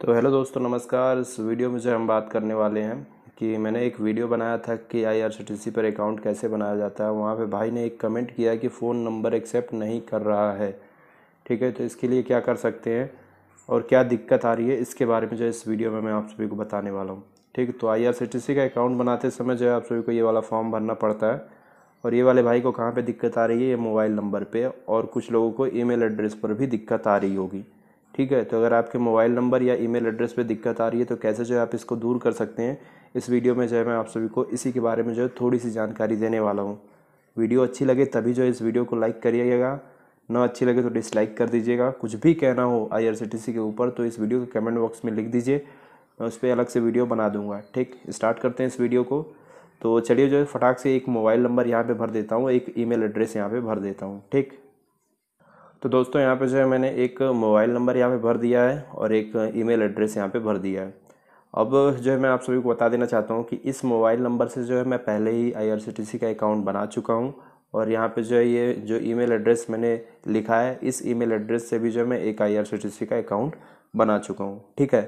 तो हेलो दोस्तों, नमस्कार। इस वीडियो में जो हम बात करने वाले हैं कि मैंने एक वीडियो बनाया था कि आईआरसीटीसी पर अकाउंट कैसे बनाया जाता है। वहाँ पे भाई ने एक कमेंट किया कि फ़ोन नंबर एक्सेप्ट नहीं कर रहा है। ठीक है तो इसके लिए क्या कर सकते हैं और क्या दिक्कत आ रही है, इसके बारे में जो इस वीडियो में मैं आप सभी को बताने वाला हूँ। ठीक तो IRCTC का अकाउंट बनाते समय जो है आप सभी को ये वाला फॉर्म भरना पड़ता है। और ये वाले भाई को कहाँ पर दिक्कत आ रही है, ये मोबाइल नंबर पर और कुछ लोगों को ई एड्रेस पर भी दिक्कत आ रही होगी। ठीक है? तो अगर आपके मोबाइल नंबर या ईमेल एड्रेस पे दिक्कत आ रही है तो कैसे जो है आप इसको दूर कर सकते हैं? इस वीडियो में जो है मैं आप सभी को इसी के बारे में जो है थोड़ी सी जानकारी देने वाला हूँ। वीडियो अच्छी लगे तभी जो है इस वीडियो को लाइक करिएगा। ना अच्छी लगे तो डिसलाइक कर दीजिएगा। कुछ भी कहना हो आईआरसीटीसी के ऊपर तो इस वीडियो के कमेंट बॉक्स में लिख दीजिए। मैं उस पर अलग से वीडियो बना दूँगा। ठीक? स्टार्ट करते हैं इस वीडियो को। तो चलिए जो है फटाक से एक मोबाइल नंबर यहाँ पे भर देता हूँ, एक ईमेल एड्रेस यहाँ पे भर देता हूँ। ठीक? तो दोस्तों, यहाँ पे जो है मैंने एक मोबाइल नंबर यहाँ पे भर दिया है और एक ईमेल एड्रेस यहाँ पे भर दिया है। अब जो है मैं आप सभी को बता देना चाहता हूँ कि इस मोबाइल नंबर से जो है मैं पहले ही आईआरसीटीसी का अकाउंट बना चुका हूँ और यहाँ पे जो है ये जो ईमेल एड्रेस मैंने लिखा है, इस ईमेल एड्रेस से भी जो है मैं एक आईआरसीटीसी का अकाउंट बना चुका हूँ। ठीक है?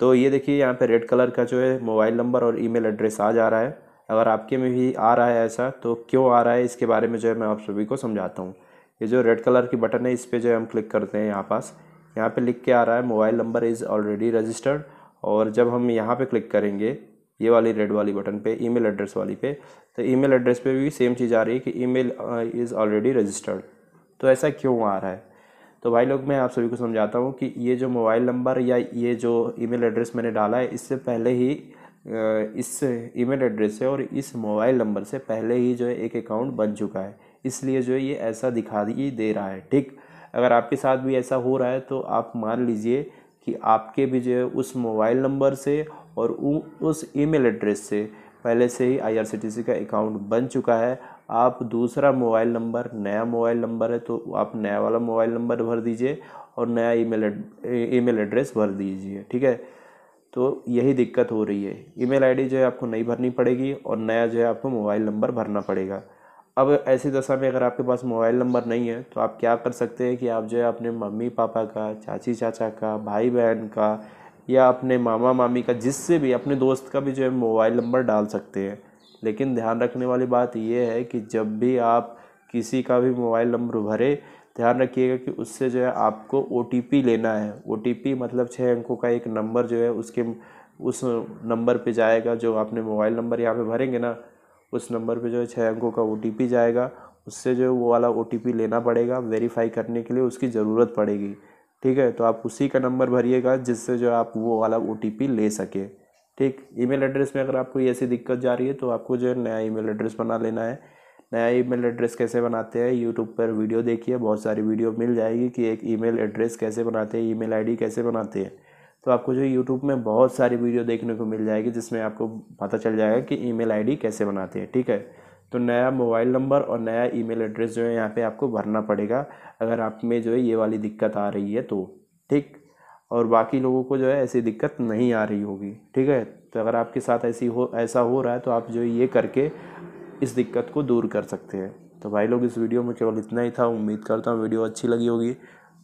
तो ये देखिए, यहाँ पे रेड कलर का जो है मोबाइल नंबर और ईमेल एड्रेस आ जा रहा है। अगर आपके में भी आ रहा है ऐसा तो क्यों आ रहा है, इसके बारे में जो है मैं आप सभी को समझाता हूँ। ये जो रेड कलर की बटन है, इस पर जो है हम क्लिक करते हैं यहाँ पास। यहाँ पे लिख के आ रहा है mobile number is already registered और जब हम यहाँ पे क्लिक करेंगे, ये वाली रेड वाली बटन पे ईमेल एड्रेस वाली पे तो ईमेल एड्रेस पे भी सेम चीज़ आ रही है कि ईमेल इज़ ऑलरेडी रजिस्टर्ड तो ऐसा क्यों आ रहा है? तो भाई लोग, मैं आप सभी को समझाता हूँ कि ये जो मोबाइल नंबर या ये जो ईमेल एड्रेस मैंने डाला है, इससे पहले ही इस ईमेल एड्रेस से और इस मोबाइल नंबर से पहले ही जो है एक अकाउंट बन चुका है। इसलिए जो है ये ऐसा दिखा दे रहा है, ठीक? अगर आपके साथ भी ऐसा हो रहा है तो आप मान लीजिए कि आपके भी जो है उस मोबाइल नंबर से और उस ईमेल एड्रेस से पहले से ही आईआरसीटीसी का अकाउंट बन चुका है। आप दूसरा मोबाइल नंबर, नया मोबाइल नंबर है तो आप नया वाला मोबाइल नंबर भर दीजिए और नया ईमेल ईमेल एड्रेस भर दीजिए, ठीक है? तो यही दिक्कत हो रही है। ईमेल आईडी जो है आपको नहीं भरनी पड़ेगी और नया जो है आपको मोबाइल नंबर भरना पड़ेगा। अब ऐसी दशा में अगर आपके पास मोबाइल नंबर नहीं है तो आप क्या कर सकते हैं कि आप जो है अपने मम्मी, पापा का, चाची, चाचा का, भाई बहन का या अपने मामा, मामी का, जिससे भी अपने दोस्त का भी जो है मोबाइल नंबर डाल सकते हैं। लेकिन ध्यान रखने वाली बात यह है कि जब भी आप किसी का भी मोबाइल नंबर भरे, ध्यान रखिएगा कि उससे जो है आपको ओटीपी लेना है। ओटीपी मतलब छः अंकों का एक नंबर जो है उसके उस नंबर पे जाएगा जो आपने मोबाइल नंबर यहाँ पे भरेंगे ना उस नंबर पे जो है छः अंकों का ओटीपी जाएगा। उससे जो है वो वाला ओटीपी लेना पड़ेगा वेरीफाई करने के लिए उसकी ज़रूरत पड़ेगी। ठीक है तो आप उसी का नंबर भरिएगा जिससे जो आप वो वाला ओटीपी ले सके। ठीक ईमेल एड्रेस में अगर आपको ऐसी दिक्कत जा रही है तो आपको जो है नया ईमेल एड्रेस बना लेना है। नया ईमेल एड्रेस कैसे बनाते हैं यूट्यूब पर वीडियो देखिए, बहुत सारी वीडियो मिल जाएगी कि एक ईमेल एड्रेस कैसे बनाते हैं ईमेल आईडी कैसे बनाते हैं। तो आपको जो यूट्यूब में बहुत सारी वीडियो देखने को मिल जाएगी, जिसमें आपको पता चल जाएगा कि ईमेल आईडी कैसे बनाते हैं, ठीक है? तो नया मोबाइल नंबर और नया ईमेल एड्रेस जो है यहाँ पे आपको भरना पड़ेगा, अगर आप में जो है ये वाली दिक्कत आ रही है तो ठीक? और बाकी लोगों को जो है ऐसी दिक्कत नहीं आ रही होगी, ठीक है? तो अगर आपके साथ ऐसी हो, ऐसा हो रहा है तो आप जो है ये करके इस दिक्कत को दूर कर सकते हैं। तो भाई लोग, इस वीडियो में केवल इतना ही था। उम्मीद करता हूँ वीडियो अच्छी लगी होगी।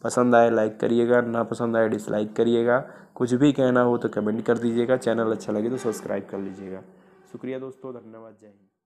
पसंद आए लाइक करिएगा, ना पसंद आए डिसलाइक करिएगा। कुछ भी कहना हो तो कमेंट कर दीजिएगा। चैनल अच्छा लगे तो सब्सक्राइब कर लीजिएगा। शुक्रिया दोस्तों, धन्यवाद, जय हिंद।